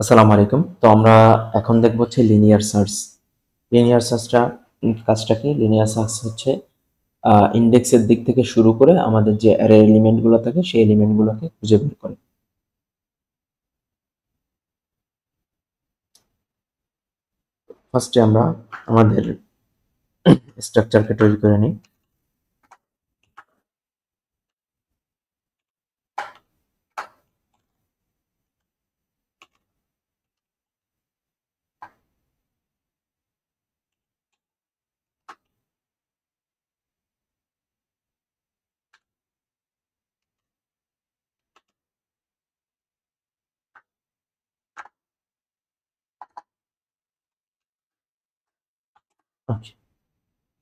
আসসালামু আলাইকুম। তো আমরা এখন দেখব হচ্ছে লিনিয়ার সার্চ লিনিয়ার সার্চটা কাজটা কি? লিনিয়ার সার্চ হচ্ছে ইন্ডেক্সের দিক থেকে শুরু করে আমাদের যে অ্যারে এলিমেন্টগুলো থাকে, সেই এলিমেন্টগুলোকে খুঁজে বের করে। ফার্স্টে আমরা আমাদের স্ট্রাকচারকে তৈরি করে নিই।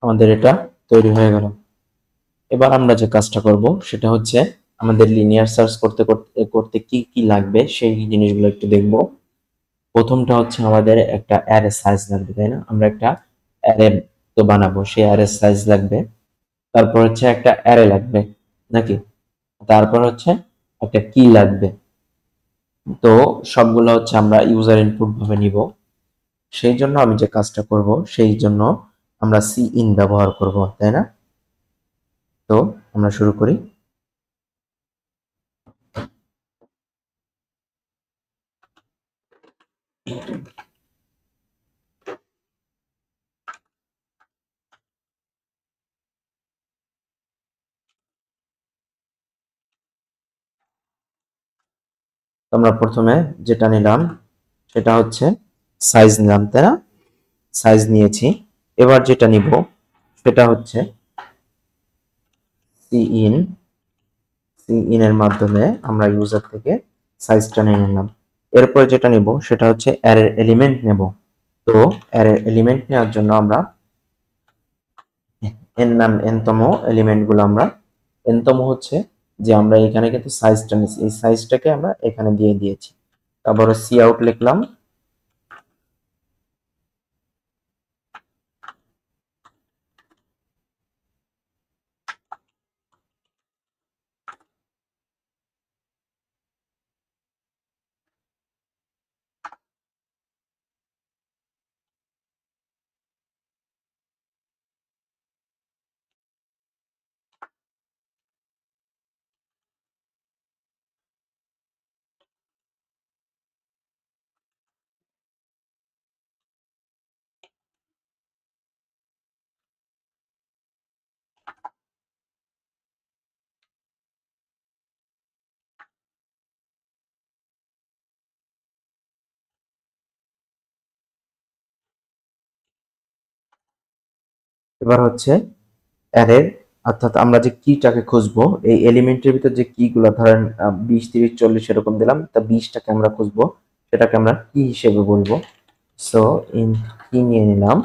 আমাদের এটা তৈরি হয়ে গেল। এবার আমরা যে কাজটা করব, সেটা হচ্ছে আমাদের লিনিয়ার সার্চ করতে করতে করতে কি কি লাগবে সেই জিনিসগুলো একটু দেখব। প্রথমটা হচ্ছে আমাদের একটা অ্যারে সাইজ লাগবে, তাই না? আমরা একটা অ্যারে তো বানাবো, সেই অ্যারে সাইজ লাগবে। তারপর হচ্ছে একটা অ্যারে লাগবে, নাকি? তারপর হচ্ছে একটা কি লাগবে। তো সবগুলো হচ্ছে আমরা ইউজার ইনপুট ভাবে নিব। সেই জন্য আমি যে কাজটা করব, সেই জন্য আমরা সি ইন ব্যবহার করব, তাই না? তো আমরা শুরু করি। আমরা প্রথমে যেটা নিলাম, সেটা হচ্ছে সাইজ নিলাম তাই না? সাইজ নিয়েছি। এবার যেটা নিব, সেটা হচ্ছে সি ইন সি ইন এর মাধ্যমে আমরা ইউজার থেকে সাইজটা নিয়ে নিলাম। এরপর যেটা নিব, সেটা হচ্ছে অ্যারের এলিমেন্ট নেব। তো অ্যারের এলিমেন্ট নেওয়ার জন্য আমরা এন নাম এনতম এলিমেন্টগুলো আমরা এনতম হচ্ছে যে আমরা এখানে কিন্তু সাইজটা নিচ্ছি এই সাইজটাকে আমরা এখানে দিয়ে দিয়েছি। তারপরে সি আউট লিখলাম এবার হচ্ছে অ্যারের অর্থাৎ আমরা যে কিটাকে খুঁজবো, এই এলিমেন্টের ভিতর যে কিগুলো ধরেন বিশ, তিরিশ, চল্লিশ এরকম দিলাম, তা বিশটাকে আমরা খুঁজবো, সেটাকে আমরা কি হিসেবে বলব। সো ইন কি নিয়ে নিলাম।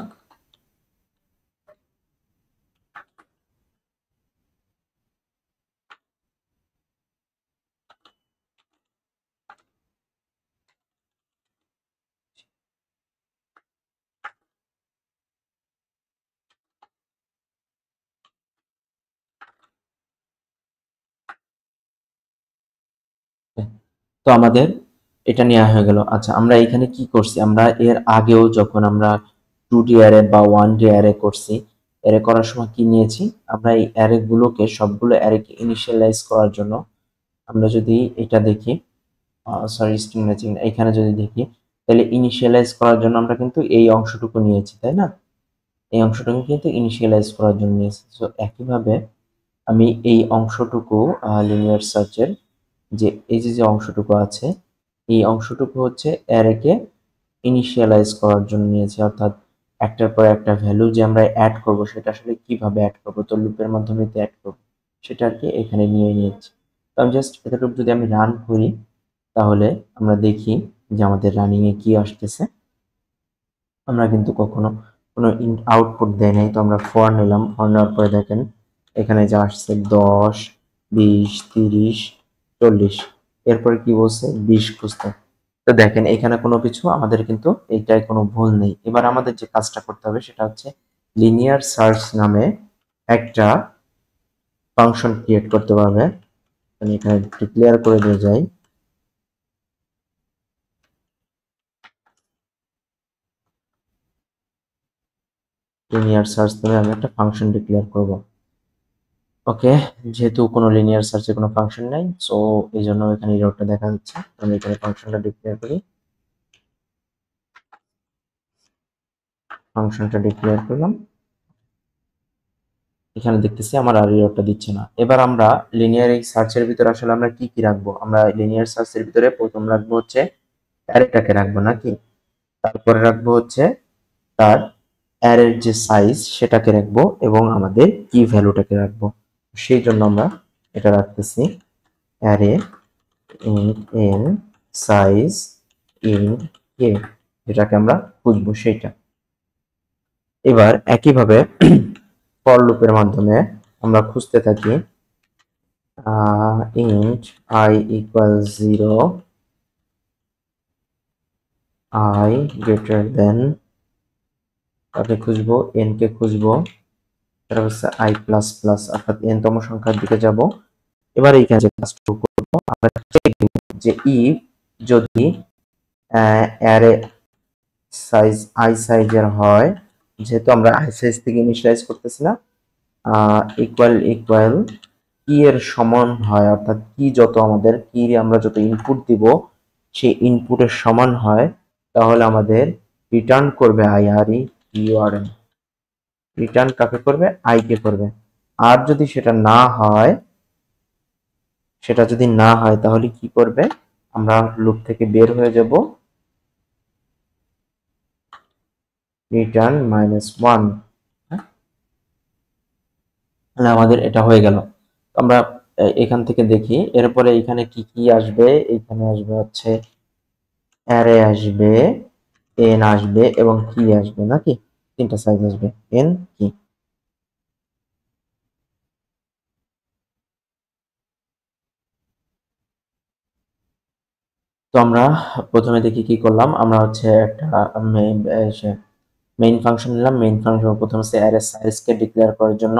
তো আমাদের এটা নেওয়া হয়ে গেল। আচ্ছা আমরা এখানে কি করছি? আমরা এর আগেও যখন আমরা টু ডি অ্যারে বা ওয়ান ডি অ্যারে করছি অ্যারে করার সময় কি নিয়েছি? আমরা এই অ্যারে গুলোকে, সবগুলো অ্যারেকে ইনিশিয়ালাইজ করার জন্য আমরা যদি এটা দেখি সরি স্ট্রিং ম্যাচিং এখানে যদি দেখি, তাহলে ইনিশিয়ালাইজ করার জন্য আমরা কিন্তু এই অংশটুকু নিয়েছি, তাই না? এই অংশটুকু কিন্তু ইনিশিয়ালাইজ করার জন্য নিয়েছি। তো একইভাবে আমি এই অংশটুকু লিনিয়ার সার্চের যে এই যে যে অংশটুকু আছে, এই অংশটুকু হচ্ছে অ্যারেকে ইনিশিয়ালাইজ করার জন্য নিয়েছি। অর্থাৎ একটার পর একটা ভ্যালু যে আমরা অ্যাড করব, সেটা আসলে কীভাবে অ্যাড করব? তো লুপের মাধ্যমে অ্যাড করব। সেটা আর কি এখানে নিয়ে নিয়েছি। তো আমি জাস্ট এতটুকু যদি আমি রান করি, তাহলে আমরা দেখি যে আমাদের রানিংয়ে কি আসতেছে। আমরা কিন্তু কখনো কোনো আউটপুট দেয় নাই। তো আমরা ফর নিলাম। ফর নেওয়ার পরে দেখেন, এখানে যা আসছে দশ, বিশ, তিরিশ চল্লিশ। এরপরে কি বলছে? বিশ খুঁজতে। তো দেখেন, এখানে কোনো কিছু আমাদের কিন্তু এইটাই কোনো ভুল নেই। এবার আমাদের যে কাজটা করতে হবে সেটা হচ্ছে লিনিয়ার সার্চ নামে একটা ফাংশন ক্রিয়েট করতে পারবে আমি এখানে ডিক্লেয়ার করে দিয়ে যাই। লিনিয়ার সার্চ নামে আমি একটা ফাংশন ডিক্লেয়ার করব। ওকে, যেহেতু কোনো লিনিয়ার সার্চে কোনো ফাংশন নাই সো এই জন্য এখানে এররটা দেখা যাচ্ছে। আমি এখানে ফাংশনটা ডিক্লেয়ার করি। ফাংশনটা ডিক্লেয়ার করলাম। এখানে দেখতেছি আমার আর এররটা দিচ্ছে না। এবার আমরা লিনিয়ার এই সার্চের ভিতরে আসলে আমরা কি কি রাখব? আমরা লিনিয়ার সার্চের ভিতরে প্রথম রাখব হচ্ছে অ্যারেটাকে রাখব নাকি? তারপরে রাখব হচ্ছে তার অ্যারের যে সাইজ সেটাকে রাখব এবং আমাদের কি ভ্যালুটাকে রাখব। সেই জন্য আমরা এটা রাখতেছি। Array int N size in A যেটাকে আমরা খুঁজবো সেইটা। এবার একইভাবে ফর লুপের মাধ্যমে আমরা খুঁজতে থাকি int I equal zero I greater than তাকে খুঁজবো এন কে খুঁজবো। সেটা হচ্ছে আই প্লাস প্লাস অর্থাৎ এন তম সংখ্যার দিকে যাব। এবার এইখানে যে কাজটা করব, আমরা চেক দিব যে ই যদি অ্যারে সাইজ আই সাইজের হয়, যেহেতু আমরা আই সাইজ থেকে ইনিশিয়ালাইজ করতেছি না ইকুয়াল ইকুয়াল কি এর সমান হয়, অর্থাৎ কি যত আমাদের কি আমরা যত ইনপুট দিব, সেই ইনপুটের সমান হয়, তাহলে আমাদের রিটার্ন করবে I R E URN return কাকে করবে? আই কে করবে। আর যদি সেটা না হয়, সেটা যদি না হয়, তাহলে কি করবে? আমরা লুপ থেকে বের হয়ে যাব। রিটার্ন মাইনাস ওয়ান আমাদের এটা হয়ে গেল। আমরা এখান থেকে দেখি, এরপরে এখানে কি কি আসবে? এখানে আসবে হচ্ছে অ্যারে আসবে এন আসবে এবং কি আসবে, নাকি? তিনটা সাইজ আসবে এন কি? তো আমরা প্রথমে দেখি কি করলাম, আমরা হচ্ছে একটা মেইন ফাংশন নিলাম মেইন ফাংশন প্রথমে হচ্ছে অ্যারে সাইজকে ডিক্লেয়ার করার জন্য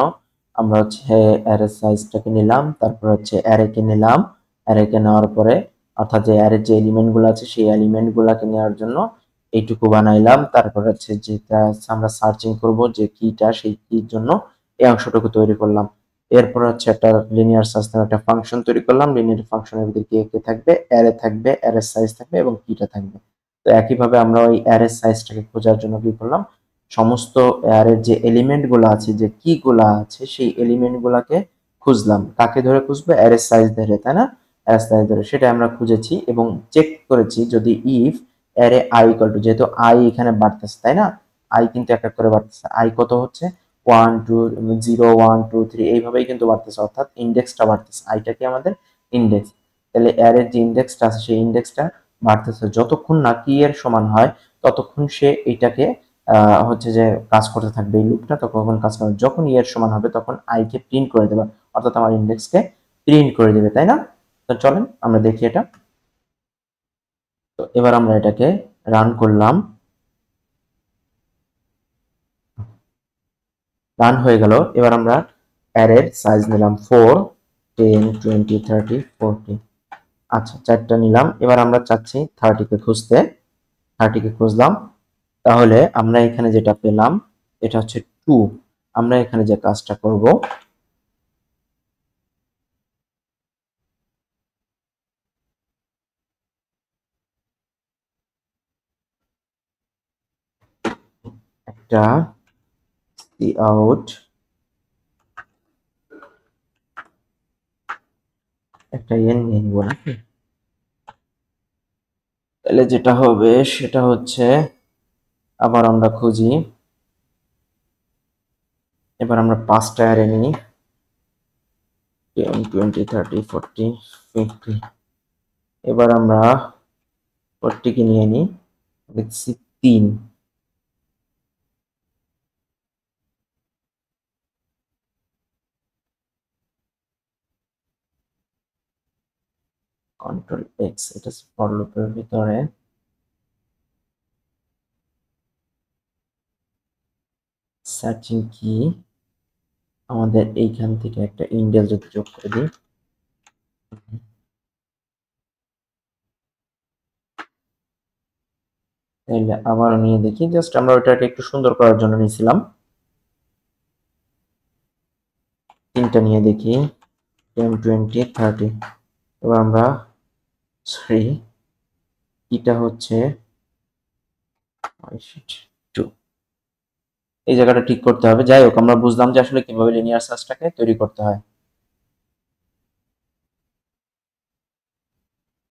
আমরা হচ্ছে অ্যারে সাইজটাকে নিলাম, তারপর হচ্ছে অ্যারেকে নিলাম অ্যারেকে নেওয়ার পরে অর্থাৎ যে অ্যারের যে এলিমেন্টগুলো আছে, সেই এলিমেন্টগুলোকে নেওয়ার জন্য এইটুকু বানাইলাম। তারপর হচ্ছে যেটা আমরা সার্চিং করব যে কিটা, সেই কির জন্য এই অংশটুকু তৈরি করলাম। এরপর হচ্ছে একটা লিনিয়ার সার্চ নামে একটা ফাংশন তৈরি করলাম। লিনিয়ার ফাংশনের ভিতরে কে কে থাকবে? অ্যারে থাকবে অ্যারে সাইজ থাকবে এবং কিটা থাকবে। তো একইভাবে আমরা ওই অ্যারে সাইজটাকে খোঁজার জন্য কি করলাম? সমস্ত অ্যারের যে এলিমেন্টগুলো আছে, যে কি গুলা আছে, সেই এলিমেন্ট গুলাকে খুঁজলাম। কাকে ধরে খুঁজবো? অ্যারে সাইজ ধরে, তাই না? অ্যারে সাইজ ধরে। সেটা আমরা খুঁজেছি এবং চেক করেছি যদি if array I equal to যেহেতু আই এখানে বাড়তেছে, তাই না? আই কিন্তু এক এক করে বাড়তেছে। আই কত হচ্ছে? One two zero one two three এইভাবেই কিন্তু বাড়তেছে, অর্থাৎ ইন্ডেক্সটা বাড়তেছে। আইটা কি আমাদের? ইন্ডেক্স তাহলে অ্যারের যে ইন্ডেক্সটা আছে, সেই ইন্ডেক্সটা বাড়তেছে। যতক্ষণ না কি এর সমান হয়, ততক্ষণ সে এইটাকে হচ্ছে যে কাজ করতে থাকবে। এই লুপটা তখন কাজ করবে। যখন ইয়ের সমান হবে, তখন আইকে প্রিন্ট করে দেবে। অর্থাৎ আমার ইন্ডেক্সকে প্রিন্ট করে দেবে, তাই না? তো চলেন আমরা দেখি এটা। এবার আমরা এটাকে রান করলাম। রান হয়ে গেল। এবার আমরা অ্যারের সাইজ নিলাম four ten twenty thirty forty আচ্ছা চারটা নিলাম। এবার আমরা চাচ্ছি থার্টিকে খুঁজতে। থার্টিকে খুঁজলাম। তাহলে আমরা এখানে যেটা পেলাম, এটা হচ্ছে টু আমরা এখানে যে কাজটা করব একটা আউট একটা এন নিয়ে নিব নাকি তাহলে যেটা হবে সেটা হচ্ছে আবার আমরা খুঁজি। এবার আমরা পাঁচটা অ্যারে নিই। Ten twenty thirty forty fifty এবার আমরা ফোরটিকে নিয়ে নিই। দেখছি তিন। কন্ট্রোল এক্স এটা ফর লুপের ভিতরে। সার্চিং কি আমাদের এইখান থেকে একটা ইন্ডেল যদি যোগ করে দিই। তাহলে আবার নিয়ে দেখি, জাস্ট আমরা ওইটাকে একটু সুন্দর করার জন্য নিয়েছিলাম। তিনটা নিয়ে দেখি টেন টোয়েন্টি থার্টি এবার আমরা সরি এটা হচ্ছে টু এই জায়গাটা ঠিক করতে হবে। যাই হোক, আমরা বুঝলাম যে আসলে কীভাবে লিনিয়ার সার্চটাকে তৈরি করতে হয়।